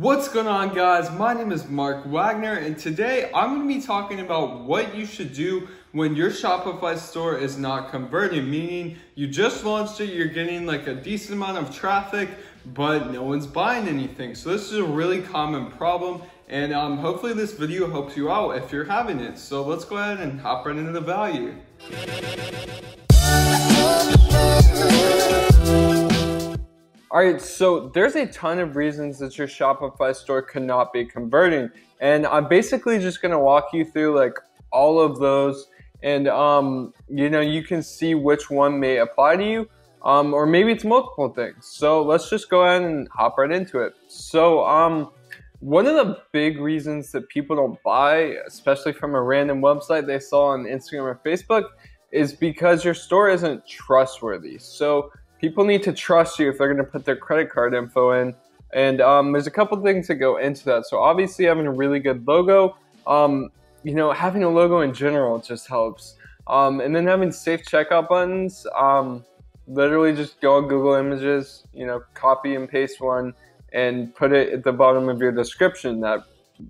What's going on guys? My name is Mark Wagner and today I'm going to be talking about what you should do when your Shopify store is not converting, meaning you just launched it, you're getting like a decent amount of traffic, but no one's buying anything. So this is a really common problem and um, hopefully this video helps you out if you're having it. So let's go ahead and hop right into the value. All right, so there's a ton of reasons that your Shopify store cannot be converting. And I'm basically just gonna walk you through like all of those and um, you know, you can see which one may apply to you. Um, or maybe it's multiple things. So let's just go ahead and hop right into it. So um, one of the big reasons that people don't buy, especially from a random website they saw on Instagram or Facebook, is because your store isn't trustworthy. So people need to trust you if they're going to put their credit card info in. And um, there's a couple things that go into that. So obviously having a really good logo, um, you know, having a logo in general just helps. Um, and then having safe checkout buttons, um, literally just go on Google Images, you know, copy and paste one and put it at the bottom of your description. That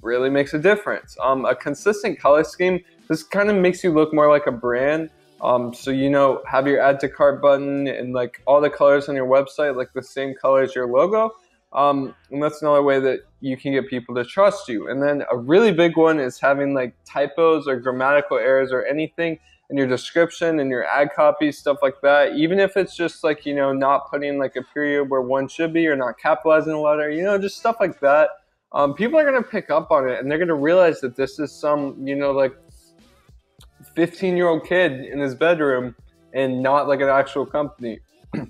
really makes a difference. Um, a consistent color scheme, this kind of makes you look more like a brand. Um, so you know, have your add to cart button and like all the colors on your website, like the same color as your logo. Um, and that's another way that you can get people to trust you. And then a really big one is having like typos or grammatical errors or anything in your description and your ad copy, stuff like that. Even if it's just like, you know, not putting like a period where one should be or not capitalizing a letter, you know, just stuff like that. Um, people are going to pick up on it and they're going to realize that this is some, you know, like 15 year old kid in his bedroom and not like an actual company.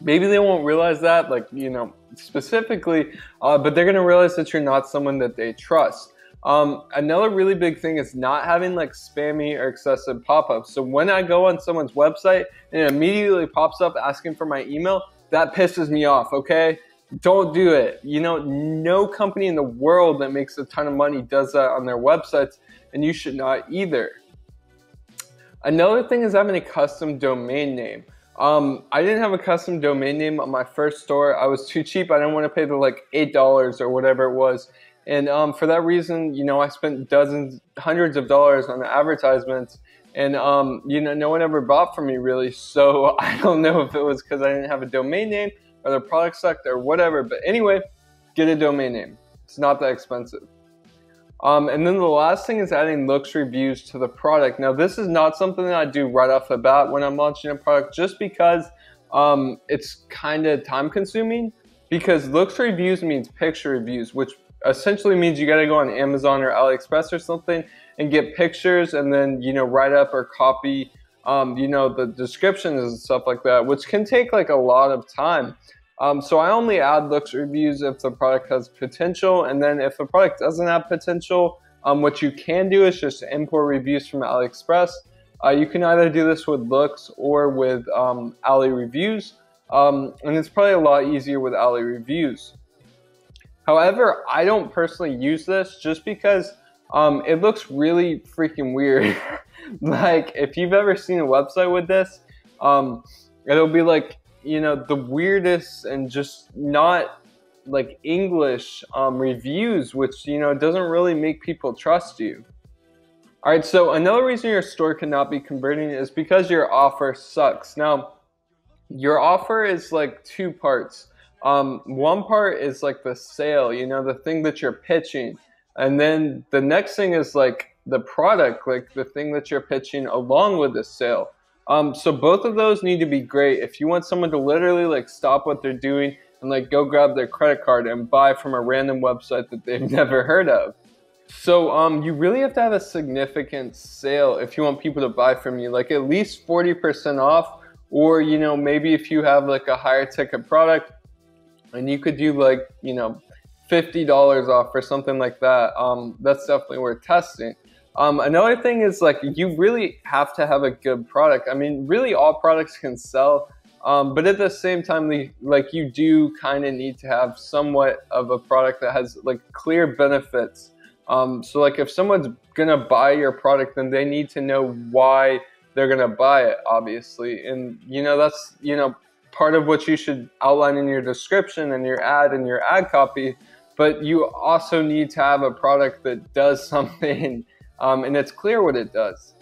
Maybe they won't realize that, like, you know, specifically, uh, but they're going to realize that you're not someone that they trust. Um, another really big thing is not having like spammy or excessive pop ups. So when I go on someone's website and it immediately pops up asking for my email, that pisses me off, okay? Don't do it. You know, no company in the world that makes a ton of money does that on their websites, and you should not either. Another thing is having a custom domain name. Um, I didn't have a custom domain name on my first store. I was too cheap. I didn't want to pay the like eight dollars or whatever it was. And um, for that reason, you know, I spent dozens, hundreds of dollars on the advertisements, and um, you know, no one ever bought from me really. So I don't know if it was because I didn't have a domain name or the product sucked or whatever. But anyway, get a domain name. It's not that expensive. Um, and then the last thing is adding Loox reviews to the product. Now, this is not something that I do right off the bat when I'm launching a product just because um, it's kind of time consuming. Because Loox reviews means picture reviews, which essentially means you got to go on Amazon or AliExpress or something and get pictures and then, you know, write up or copy, um, you know, the descriptions and stuff like that, which can take like a lot of time. Um, so I only add Loox reviews if the product has potential, and then if the product doesn't have potential, um, what you can do is just import reviews from AliExpress. Uh, you can either do this with Loox or with um, Ali reviews, um, and it's probably a lot easier with Ali reviews. However, I don't personally use this just because um, it looks really freaking weird. like if you've ever seen a website with this, um, it'll be like you know the weirdest and just not like English um, reviews, which you know doesn't really make people trust you. All right, so another reason your store cannot be converting is because your offer sucks. Now, your offer is like two parts. Um, one part is like the sale, you know, the thing that you're pitching, and then the next thing is like the product, like the thing that you're pitching along with the sale. Um, so both of those need to be great. If you want someone to literally like stop what they're doing and like go grab their credit card and buy from a random website that they've never heard of. So um, you really have to have a significant sale if you want people to buy from you, like at least 40% off, or you know maybe if you have like a higher ticket product, and you could do like you know $50 off or something like that. Um, that's definitely worth testing. Um, another thing is like you really have to have a good product. I mean, really all products can sell, um, but at the same time, like you do kind of need to have somewhat of a product that has like clear benefits. Um, so like if someone's gonna buy your product, then they need to know why they're gonna buy it, obviously, and you know that's you know part of what you should outline in your description and your ad and your ad copy but you also need to have a product that does something um, and it's clear what it does.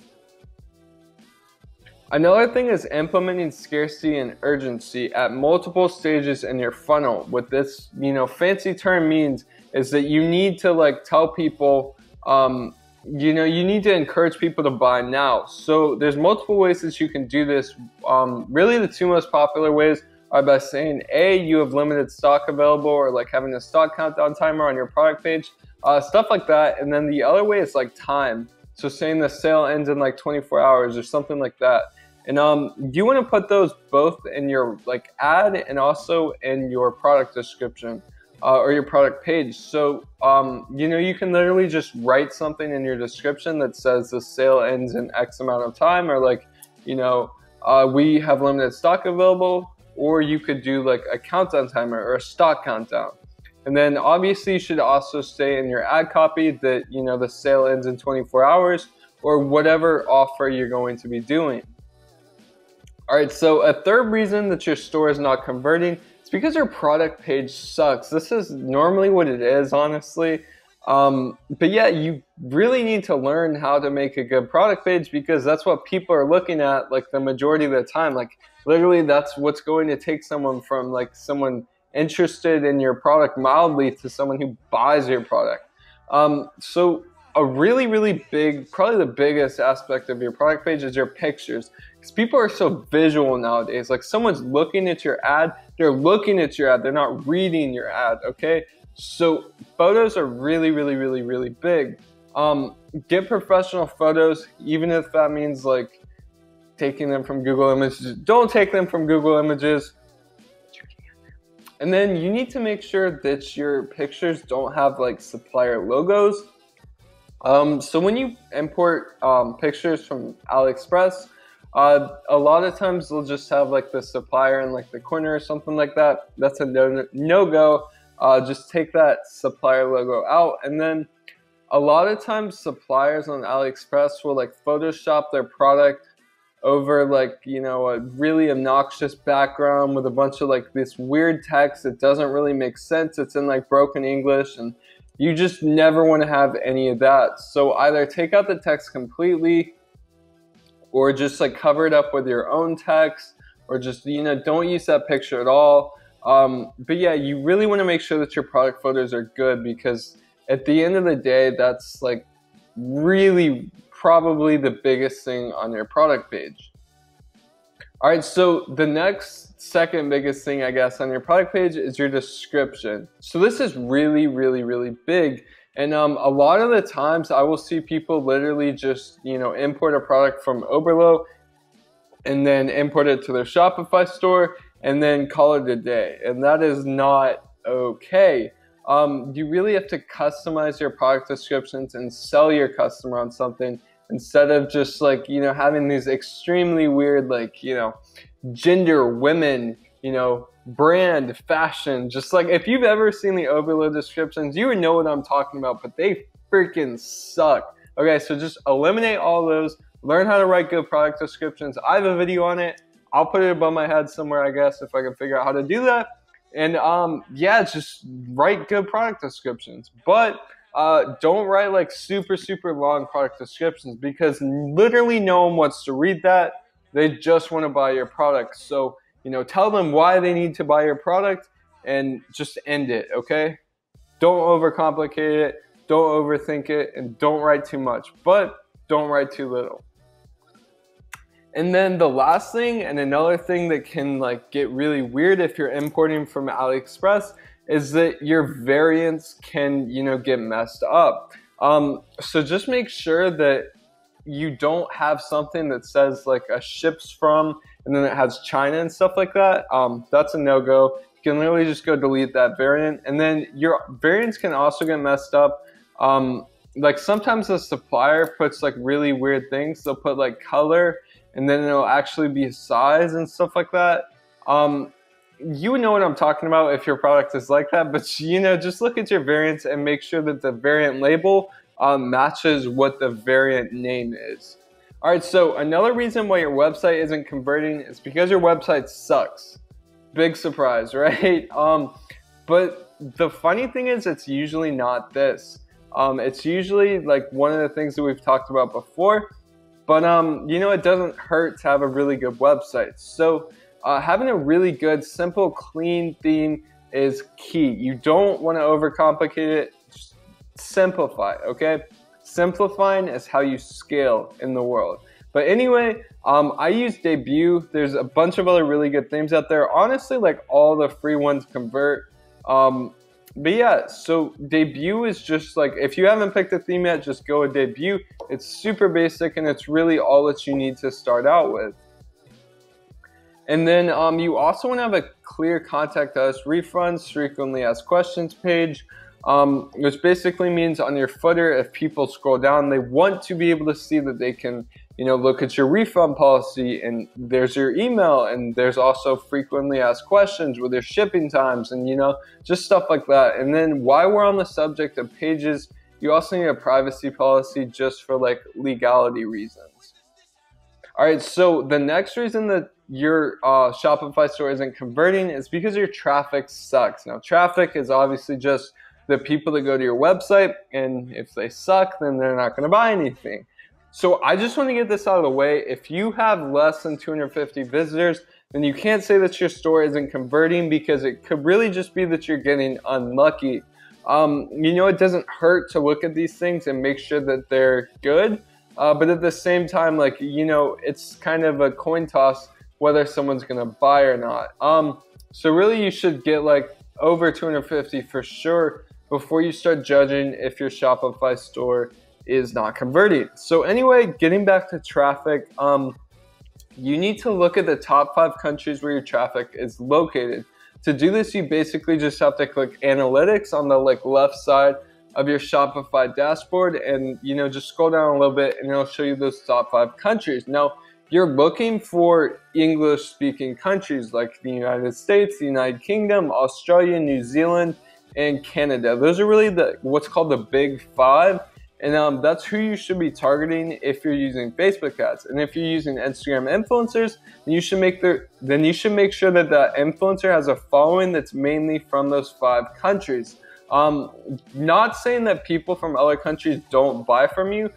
Another thing is implementing scarcity and urgency at multiple stages in your funnel. What this, you know, fancy term means is that you need to like tell people, um, you know, you need to encourage people to buy now. So there's multiple ways that you can do this. Um, really, the two most popular ways are by saying, A, you have limited stock available or like having a stock countdown timer on your product page, uh, stuff like that. And then the other way is like time. So saying the sale ends in like 24 hours or something like that. And um, you want to put those both in your like ad and also in your product description uh, or your product page. So um, you know you can literally just write something in your description that says the sale ends in X amount of time, or like you know uh, we have limited stock available or you could do like a countdown timer or a stock countdown. And then obviously you should also say in your ad copy that you know the sale ends in 24 hours or whatever offer you're going to be doing. All right, so a third reason that your store is not converting is because your product page sucks. This is normally what it is, honestly. Um, but yeah, you really need to learn how to make a good product page because that's what people are looking at like the majority of the time. Like literally that's what's going to take someone from like someone interested in your product mildly to someone who buys your product. Um, so a really, really big, probably the biggest aspect of your product page is your pictures. Because people are so visual nowadays. Like someone's looking at your ad, they're looking at your ad, they're not reading your ad, okay? So photos are really, really, really, really big. Um, get professional photos, even if that means like taking them from Google Images. Don't take them from Google Images. And then you need to make sure that your pictures don't have like supplier logos. Um, so when you import um, pictures from AliExpress, uh, a lot of times they'll just have like the supplier in like the corner or something like that. That's a no no go. Uh, just take that supplier logo out, and then a lot of times suppliers on AliExpress will like Photoshop their product over like you know a really obnoxious background with a bunch of like this weird text that doesn't really make sense it's in like broken english and you just never want to have any of that. So either take out the text completely or just like cover it up with your own text or just you know don't use that picture at all. Um, but yeah you really want to make sure that your product photos are good because at the end of the day that's like really probably the biggest thing on your product page. All right, so the next second biggest thing, I guess, on your product page is your description. So this is really, really, really big. And um, a lot of the times I will see people literally just, you know, import a product from Oberlo and then import it to their Shopify store and then call it a day. And that is not okay um, you really have to customize your product descriptions and sell your customer on something instead of just like you know having these extremely weird like you know gender women you know brand fashion. Just like if you've ever seen the Oberlo descriptions you would know what i'm talking about but they freaking suck. Okay so just eliminate all those. Learn how to write good product descriptions. I have a video on it. I'll put it above my head somewhere i guess if i can figure out how to do that. And um yeah just write good product descriptions. But uh, don't write like super, super long product descriptions because literally no one wants to read that. They just want to buy your product. So, you know, tell them why they need to buy your product and just end it, okay? Don't overcomplicate it, don't overthink it, and don't write too much, but don't write too little. And then the last thing, and another thing that can like get really weird if you're importing from AliExpress is that your variants can, you know, get messed up. Um, so just make sure that you don't have something that says like a ships from and then it has China and stuff like that. Um, that's a no go. You can literally just go delete that variant. And then your variants can also get messed up. Um, like sometimes the supplier puts like really weird things. They'll put like color and then it'll actually be size and stuff like that. Um, you know what I'm talking about if your product is like that, but you know, just look at your variants and make sure that the variant label um, matches what the variant name is. All right, so another reason why your website isn't converting is because your website sucks. Big surprise, right? Um, but the funny thing is, it's usually not this. Um, it's usually like one of the things that we've talked about before, but um, you know, it doesn't hurt to have a really good website. So uh, having a really good, simple, clean theme is key. You don't want to overcomplicate it. Just simplify. Okay, simplifying is how you scale in the world. But anyway, um, I use Debut. There's a bunch of other really good themes out there. Honestly, like all the free ones convert. Um, but yeah, so Debut is just like if you haven't picked a theme yet, just go with Debut. It's super basic and it's really all that you need to start out with. And then um, you also want to have a clear contact us refunds, frequently asked questions page um, which basically means on your footer, if people scroll down, they want to be able to see that they can, you know, look at your refund policy and there's your email and there's also frequently asked questions with your shipping times and, you know, just stuff like that. And then while we're on the subject of pages, you also need a privacy policy just for like legality reasons. All right, so the next reason that your uh, Shopify store isn't converting is because your traffic sucks. Now, traffic is obviously just the people that go to your website, and if they suck, then they're not going to buy anything. So I just want to get this out of the way. If you have less than 250 visitors, then you can't say that your store isn't converting because it could really just be that you're getting unlucky. Um, you know, it doesn't hurt to look at these things and make sure that they're good. Uh, but at the same time, like, you know, it's kind of a coin toss whether someone's to buy or not. Um, so really, you should get like over 250 for sure before you start judging if your Shopify store is not converting. So anyway, getting back to traffic, um, you need to look at the top five countries where your traffic is located. To do this, you basically just have to click analytics on the like left side of your Shopify dashboard and you know just scroll down a little bit and it'll show you those top five countries. Now you're looking for English speaking countries like the United States, the United Kingdom, Australia, New Zealand, and Canada. Those are really the what's called the big five. And um, that's who you should be targeting if you're using Facebook ads. And if you're using Instagram influencers, then you should make their then you should make sure that the influencer has a following that's mainly from those five countries. Um, not saying that people from other countries don't buy from you,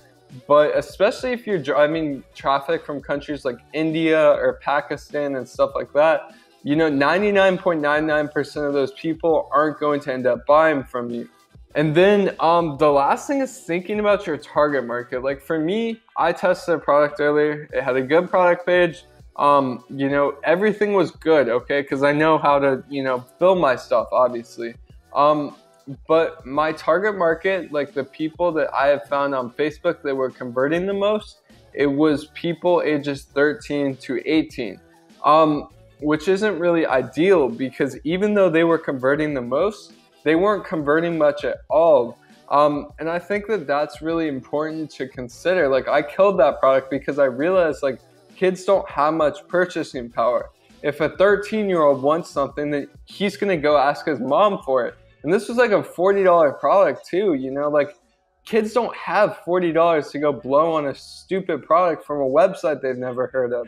but especially if you're driving traffic from countries like India or Pakistan and stuff like that, you know, 99.99% of those people aren't going to end up buying from you. And then um, the last thing is thinking about your target market. Like for me, I tested a product earlier. It had a good product page. Um, you know, everything was good, okay? Because I know how to, you know, build my stuff, obviously. Um, but my target market, like the people that I have found on Facebook that were converting the most, it was people ages 13 to 18. Um, which isn't really ideal because even though they were converting the most, they weren't converting much at all. Um, and I think that that's really important to consider. Like, I killed that product because I realized like kids don't have much purchasing power. If a 13 year old wants something, then he's gonna go ask his mom for it. And this was like a $40 product too, you know, like kids don't have $40 to go blow on a stupid product from a website they've never heard of.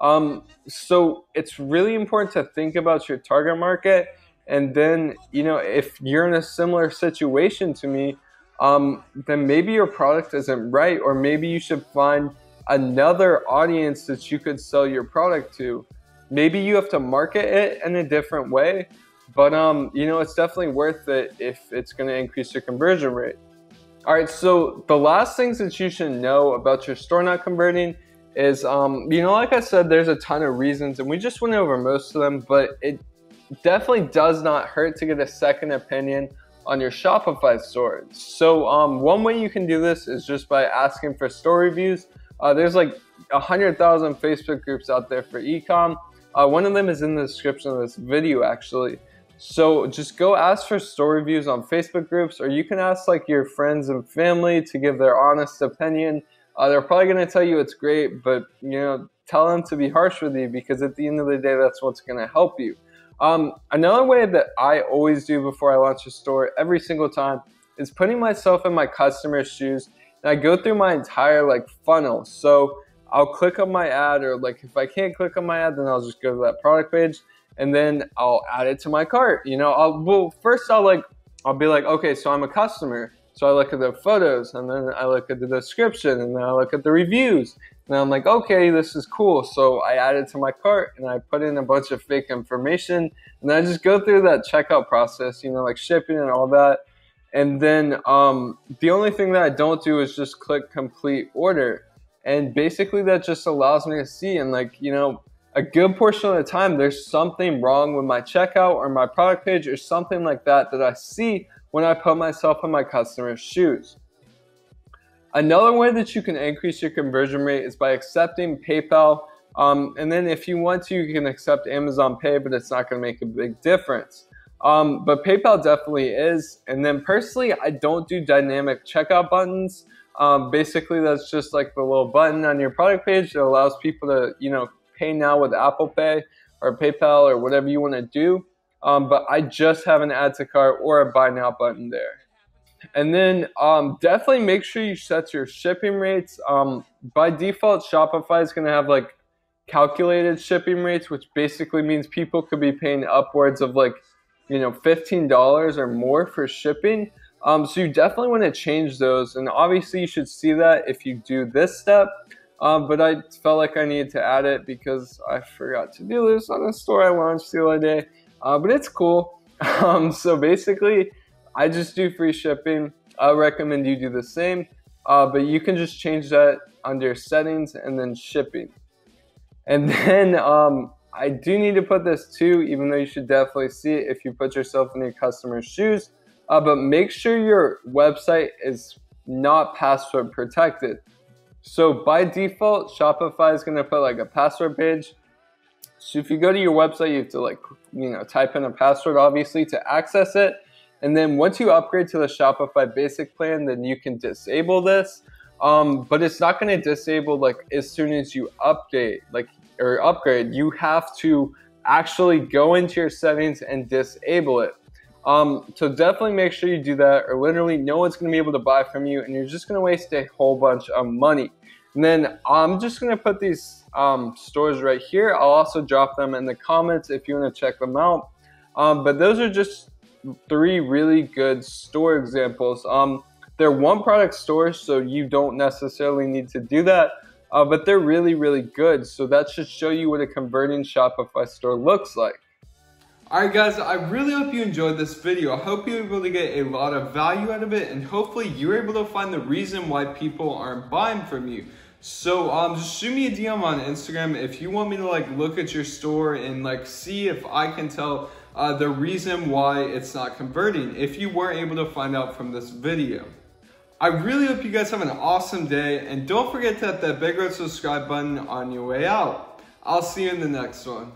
Um, so it's really important to think about your target market. And then, you know, if you're in a similar situation to me, um, then maybe your product isn't right, or maybe you should find another audience that you could sell your product to. Maybe you have to market it in a different way, but um, you know, it's definitely worth it if it's going to increase your conversion rate. All right, so the last things that you should know about your store not converting is um, you know, like I said, there's a ton of reasons, and we just went over most of them, but it definitely does not hurt to get a second opinion on your Shopify store. So um, one way you can do this is just by asking for store reviews. Uh, there's like a hundred thousand Facebook groups out there for ecom. Uh, one of them is in the description of this video, actually. So just go ask for store reviews on Facebook groups, or you can ask like your friends and family to give their honest opinion. Uh, they're probably going to tell you it's great, but you know, tell them to be harsh with you because at the end of the day, that's what's going to help you. Um, another way that I always do before I launch a store every single time is putting myself in my customer's shoes, and I go through my entire like funnel. So I'll click on my ad, or like if I can't click on my ad, then I'll just go to that product page, and then I'll add it to my cart. You know, I'll, well, first I'll like, I'll be like, okay, so I'm a customer. So I look at the photos and then I look at the description and then I look at the reviews. And I'm like, okay, this is cool. So I add it to my cart and I put in a bunch of fake information and I just go through that checkout process, you know, like shipping and all that. And then um, the only thing that I don't do is just click complete order. And basically that just allows me to see and like, you know, a good portion of the time there's something wrong with my checkout or my product page or something like that that I see when I put myself in my customer's shoes. Another way that you can increase your conversion rate is by accepting PayPal. Um, and then if you want to, you can accept Amazon Pay, but it's not going to make a big difference. Um, but PayPal definitely is. And then personally, I don't do dynamic checkout buttons. Um, basically, that's just like the little button on your product page that allows people to, you know, pay now with Apple Pay or PayPal or whatever you want to do. Um, but I just have an add to cart or a buy now button there. And then um, definitely make sure you set your shipping rates. Um, by default, Shopify is going to have like calculated shipping rates, which basically means people could be paying upwards of like, you know, $15 or more for shipping. Um, so you definitely want to change those. And obviously, you should see that if you do this step. Um, but I felt like I needed to add it because I forgot to do this on a store I launched the other day. Uh, but it's cool. Um, so basically, I just do free shipping. I recommend you do the same, uh, but you can just change that under settings and then shipping. And then um, I do need to put this too, even though you should definitely see it if you put yourself in your customer's shoes. Uh, but make sure your website is not password protected. So by default, Shopify is going to put like a password page. So if you go to your website, you have to like, you know, type in a password obviously to access it. And then once you upgrade to the Shopify basic plan, then you can disable this. Um, but it's not going to disable like as soon as you update, like or upgrade. You have to actually go into your settings and disable it. Um, so definitely make sure you do that, or literally no one's going to be able to buy from you, and you're just going to waste a whole bunch of money. And then I'm just to put these um, stores right here. I'll also drop them in the comments if you want to check them out. Um, but those are just three really good store examples. Um, they're one product stores, so you don't necessarily need to do that, uh, but they're really, really good. So that should show you what a converting Shopify store looks like. Alright guys, I really hope you enjoyed this video. I hope you're able to get a lot of value out of it and hopefully you're able to find the reason why people aren't buying from you. So um, just shoot me a DM on Instagram if you want me to like look at your store and like see if I can tell uh, the reason why it's not converting if you were able to find out from this video. I really hope you guys have an awesome day and don't forget to hit that big red subscribe button on your way out. I'll see you in the next one.